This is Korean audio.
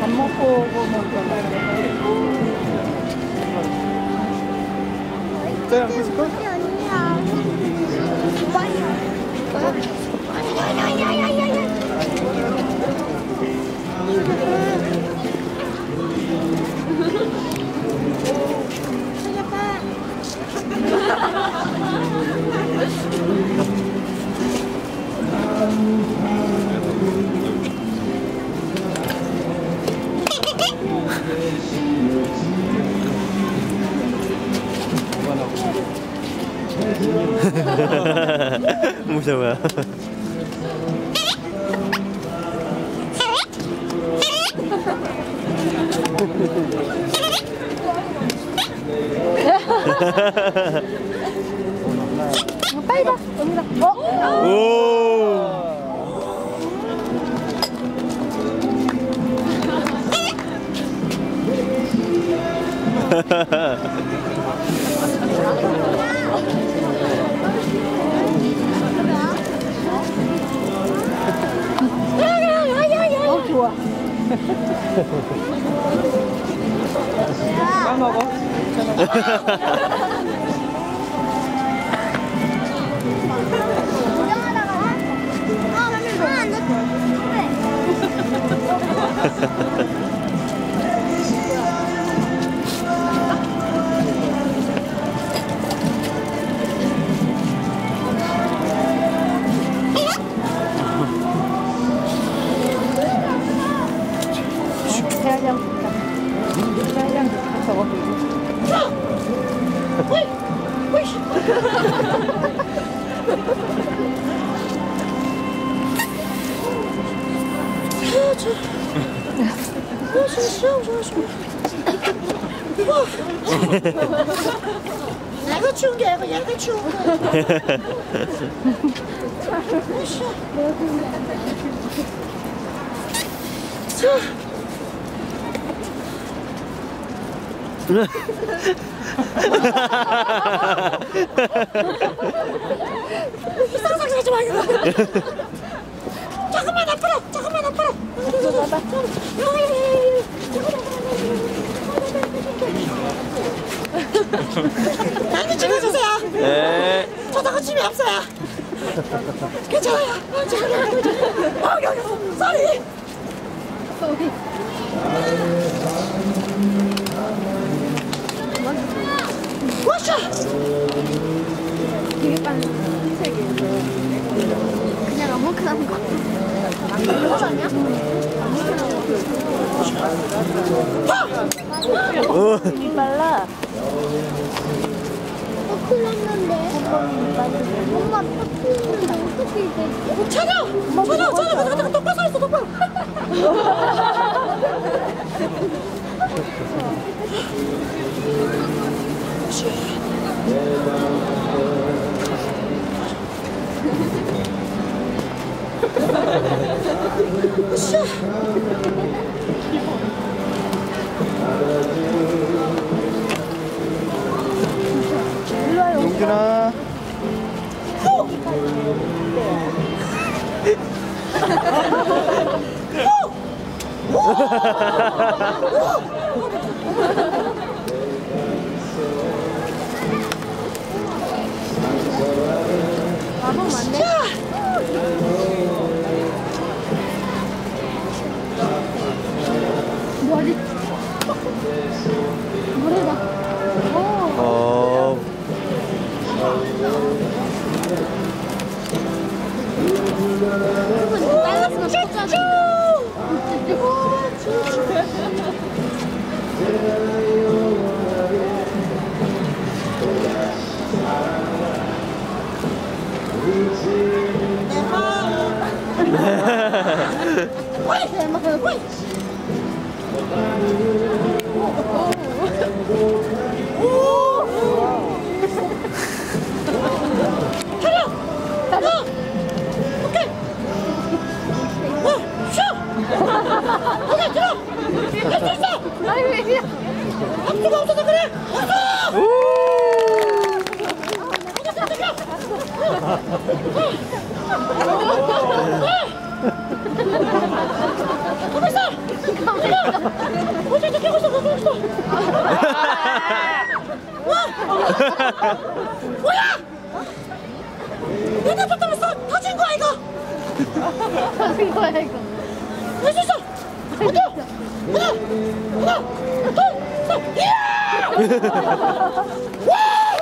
밥 먹고 오고 뭐 짜양 피스까? 무서워요. 빨리 가 언니가 어? 오. 까먹어. 세알장 Wait, 거. 이상하게 하지 말고. 조금만 앞으로, 조금만 앞으로. 많이 찍어주세요. 네. 저도 거침이 없어요. 괜찮아요. 어, 괜찮아요. 어, 여기, 쏘리. 워셔! 되게 빨색이에요 그냥 아무렇게나 한 거. 이거 아니야? 오. 이 빨라. 엄마 터트리는데 어떻게 되지? 차려! 차려! 차려! 가자, 똑바로 서 있어, 똑바로. 용준아. 마법 맞네. 快点嘛，快！ 뭐야 이 거. 됐 어. 어 때? 어 때? 어 때? Yeah!